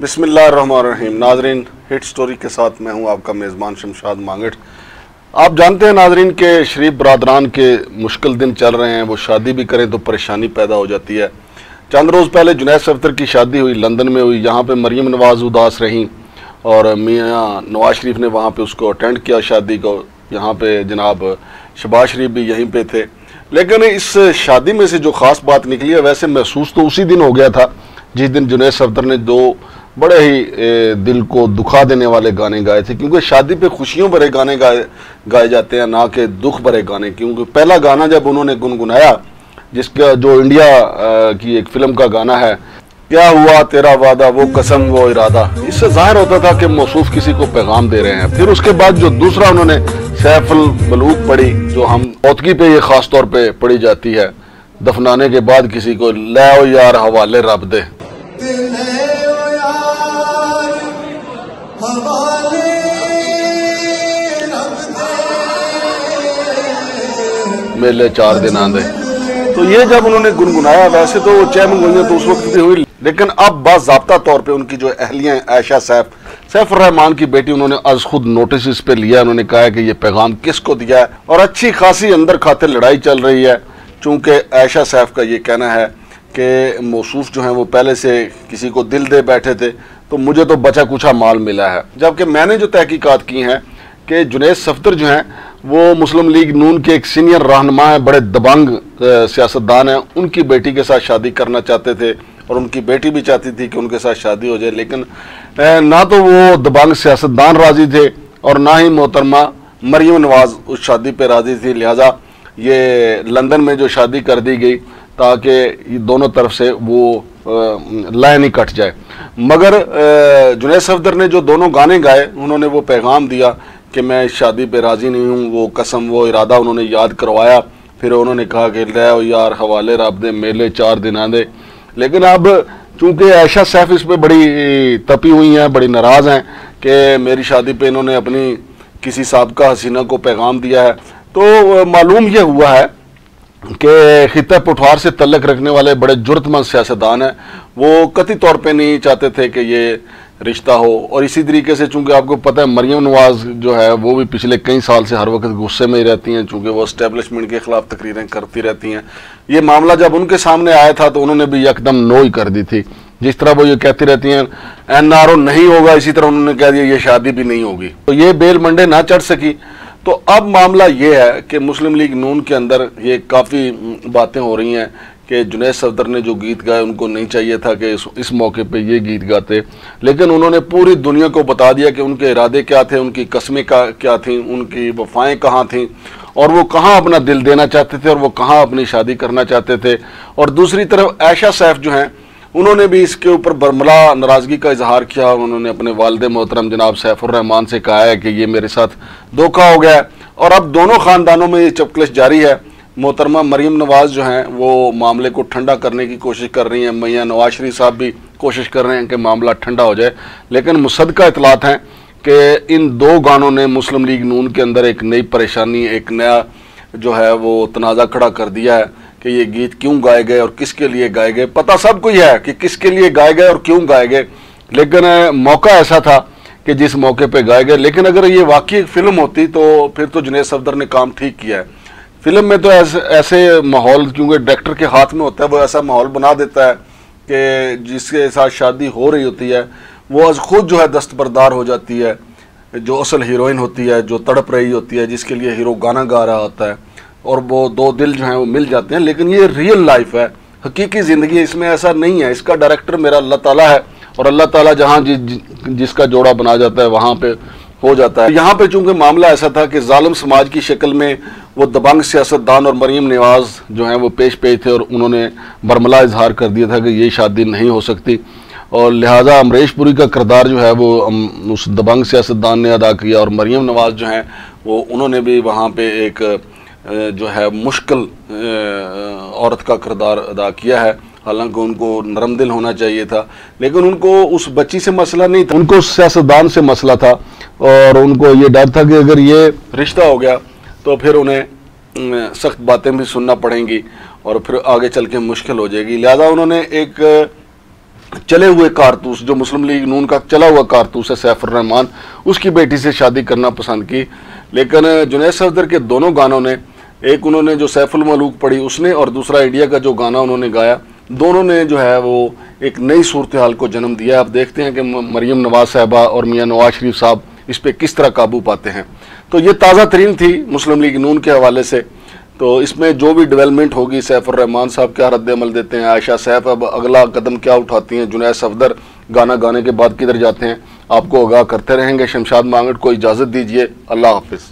بسم اللہ الرحمن الرحیم۔ ناظرین، ہٹ سٹوری کے ساتھ میں ہوں آپ کا میزبان شمشاد مانگٹ۔ آپ جانتے ہیں ناظرین کہ شریف برادران کے مشکل دن چل رہے ہیں، وہ شادی بھی کریں تو پریشانی پیدا ہو جاتی ہے۔ چند روز پہلے جنید صفتر کی شادی ہوئی، لندن میں ہوئی، یہاں پہ مریم نواز اداس رہیں اور میاں نواز شریف نے وہاں پہ اس کو اٹینڈ کیا شادی کو۔ یہاں پہ جناب شباز شریف بھی یہیں پہ تھے۔ لیکن اس شادی میں سے جو خاص بات نکلی ہے، ویسے محسوس تو اسی دن ہو گیا تھا، جس دن جنید صفتر نے دو بڑے ہی دل کو دکھا دینے والے گانے گائے تھے، کیونکہ شادی پہ خوشیوں بھرے گانے گائے گائے جاتے ہیں، نہ کہ دکھ بھرے گانے، کیونکہ پہلا گانا جب انہوں نے گنگنایا، جس کا جو انڈیا کی ایک فلم کا گانا ہے، کیا ہوا تیرا وعدہ، وہ قسم، وہ ارادہ، اس سے ظاہر ہوتا تھا کہ موصوف کسی کو پیغام دے رہے ہیں۔ پھر اس کے بعد جو دوسرا انہوں نے سیف الملوک پڑھی، جو ہم اوتکی پہ یہ خاص طور پہ پڑھی جاتی ہے، دفنانے کے بعد کسی کو، لے یار حوالے رب دے۔ میلے چار دن آندے۔ تو یہ جب انہوں نے گنگنایا ویسے تو وہ چیمن گوئیاں تو اس وقت بھی ہوئی۔ لیکن اب باضابطہ طور پہ ان کی جو اہلیاں عائشہ سیف سیف الرحمان کی بیٹی انہوں نے از خود نوٹس اس پہ لیا۔ انہوں نے کہا کہ یہ پیغام کس کو دیا ہے؟ اور اچھی خاصی اندر کھاتے لڑائی چل رہی ہے۔ چونکہ عائشہ سیف کا یہ کہنا ہے کہ موصوف جو ہیں وہ پہلے سے کسی کو دل دے بیٹھے تھے۔ تو مجھے تو بچا کچھا مال ملا ہے۔ جبکہ میں نے جو تحقیقات کی ہیں کہ جنید صفتر جو ہیں وہ مسلم لیگ نون کے ایک سینئر رہنما ہیں، بڑے دبنگ سیاستدان ہیں۔ ان کی بیٹی کے ساتھ شادی کرنا چاہتے تھے اور ان کی بیٹی بھی چاہتی تھی کہ ان کے ساتھ شادی ہو جائے، لیکن نہ تو وہ دبنگ سیاستدان راضی تھے اور نہ ہی محترمہ مریم نواز اس شادی پہ راضی تھی۔ لہٰذا یہ لندن میں جو شادی کر دی گئی تاکہ دونوں طرف سے وہ لائن ہی کٹ جائے۔ مگر جنید صفدر نے جو دونوں گانے گائے، انہوں نے وہ پیغام دیا کہ میں اس شادی پہ راضی نہیں ہوں، وہ قسم، وہ ارادہ انہوں نے یاد کروایا۔ پھر انہوں نے کہا کہ لے یار، حوالے رب دے، میلے چار دن آندے لیکن اب چونکہ عائشہ سیف اس پہ بڑی تپی ہوئی ہیں، بڑی ناراض ہیں کہ میری شادی پہ انہوں نے اپنی کسی سابقہ حسینہ کو پیغام دیا ہے، تو معلوم یہ ہوا ہے کہ خطہ پٹھوار سے تعلق رکھنے والے بڑے جرت مند سیاستدان ہیں۔ وہ قطعی طور پہ نہیں چاہتے تھے کہ یہ رشتہ ہو۔ اور اسی طریقے سے چونکہ آپ کو پتہ ہے، مریم نواز جو ہے، وہ بھی پچھلے کئی سال سے ہر وقت غصے میں ہی رہتی ہیں، چونکہ وہ اسٹیبلشمنٹ کے خلاف تقریریں کرتی رہتی ہیں۔ یہ معاملہ جب ان کے سامنے آیا تھا تو انہوں نے بھی یکدم نو ہی کر دی تھی۔ جس طرح وہ یہ کہتی رہتی ہیں، این آر او نہیں ہوگا، اسی طرح انہوں نے کہہ دیا یہ شادی بھی نہیں ہوگی۔ تو یہ بیل منڈے نہ چڑھ سکی۔ تو اب معاملہ یہ ہے کہ مسلم لیگ نون کے اندر یہ کافی باتیں ہو رہی ہیں کہ جنید صفدر نے جو گیت گائے ان کو نہیں چاہیے تھا کہ اس موقع پہ یہ گیت گاتے۔ لیکن انہوں نے پوری دنیا کو بتا دیا کہ ان کے ارادے کیا تھے، ان کی قسمیں کیا تھیں، ان کی وفائیں کہاں تھیں، اور وہ کہاں اپنا دل دینا چاہتے تھے اور وہ کہاں اپنی شادی کرنا چاہتے تھے۔ اور دوسری طرف عائشہ سیف جو ہیں انہوں نے بھی اس کے اوپر برملا ناراضگی کا اظہار کیا انہوں نے اپنے والد محترم جناب سیف الرحمان سے کہا ہے کہ یہ میرے ساتھ دھوکہ ہو گیا ہے۔ اور اب دونوں خاندانوں میں یہ چپکلش جاری ہے۔ محترمہ مریم نواز جو ہیں، وہ معاملے کو ٹھنڈا کرنے کی کوشش کر رہی ہیں۔ میاں نواز شریف صاحب بھی کوشش کر رہے ہیں کہ معاملہ ٹھنڈا ہو جائے۔ لیکن مصدقہ اطلاعات ہیں کہ ان دو گانوں نے مسلم لیگ نون کے اندر ایک نئی پریشانی، ایک نیا جو ہے وہ تنازع کھڑا کر دیا ہے۔ کہ یہ گیت کیوں گائے گئے اور کس کے لیے گائے گئے؟ پتہ سب کو یہ ہے کہ کس کے لیے گائے گئے اور کیوں گائے گئے۔ لیکن موقع ایسا تھا کہ جس موقع پہ گائے گئے۔ لیکن اگر یہ واقعی ایک فلم ہوتی تو پھر تو جنید صفدر نے کام ٹھیک کیا ہے۔ فلم میں تو ایسے ماحول، کیونکہ ڈائریکٹر کے ہاتھ میں ہوتا ہے، وہ ایسا ماحول بنا دیتا ہے کہ جس کے ساتھ شادی ہو رہی ہوتی ہے، وہ از خود جو ہے دستبردار ہو جاتی ہے۔ جو اصل ہیروئن ہوتی ہے، جو تڑپ رہی ہوتی ہے، جس کے لیے ہیرو گانا گا رہا ہوتا ہے۔ اور وہ دو دل جو ہیں وہ مل جاتے ہیں، لیکن یہ ریئل لائف ہے، حقیقی زندگی اس میں ایسا نہیں ہے۔ اس کا ڈائریکٹر میرا اللہ تعالیٰ ہے اور اللہ تعالیٰ جہاں جی- جی- جس کا جوڑا بنا جاتا ہے، وہاں پہ ہو جاتا ہے۔ یہاں پہ چونکہ معاملہ ایسا تھا کہ ظالم سماج کی شکل میں وہ دبنگ سیاستدان اور مریم نواز جو ہیں وہ پیش پیش تھے اور انہوں نے برملا اظہار کر دیا تھا کہ یہ شادی نہیں ہو سکتی۔ اور لہٰذا امریش پوری کا کردار جو ہے وہ اس دبنگ سیاستدان نے ادا کیا اور مریم نواز جو ہیں وہ، انہوں نے بھی وہاں پہ ایک جو ہے مشکل عورت کا کردار ادا کیا ہے۔ حالانکہ ان کو نرم دل ہونا چاہیے تھا، لیکن ان کو اس بچی سے مسئلہ نہیں تھا۔ ان کو سیاستدان سے مسئلہ تھا، اور ان کو یہ ڈر تھا کہ اگر یہ رشتہ ہو گیا تو پھر انہیں سخت باتیں بھی سننا پڑیں گی اور پھر آگے چل کے مشکل ہو جائے گی۔ لہذا انہوں نے ایک چلے ہوئے کارتوس، جو مسلم لیگ نون کا چلا ہوا کارتوس ہے، سیف الرحمان اس کی بیٹی سے شادی کرنا پسند کی۔ لیکن جنید صفدر کے دونوں گانوں نے ایک انہوں نے جو سیف الملوک پڑھی اس نے اور دوسرا انڈیا کا جو گانا انہوں نے گایا، دونوں نے جو ہے وہ ایک نئی صورتحال کو جنم دیا آپ دیکھتے ہیں کہ مریم نواز صاحبہ اور میاں نواز شریف صاحب اس پہ کس طرح قابو پاتے ہیں۔ تو یہ تازہ ترین تھی مسلم لیگ نون کے حوالے سے۔ تو اس میں جو بھی ڈیولپمنٹ ہوگی، سیف الرحمان صاحب کیا رد عمل دیتے ہیں؟ عائشہ سیف اب اگلا قدم کیا اٹھاتی ہیں؟ جنید صفدر گانا گانے کے بعد کدھر جاتے ہیں؟ آپ کو آگاہ کرتے رہیں گے۔ شمشاد مانگٹ کو اجازت دیجیے اللہ حافظ۔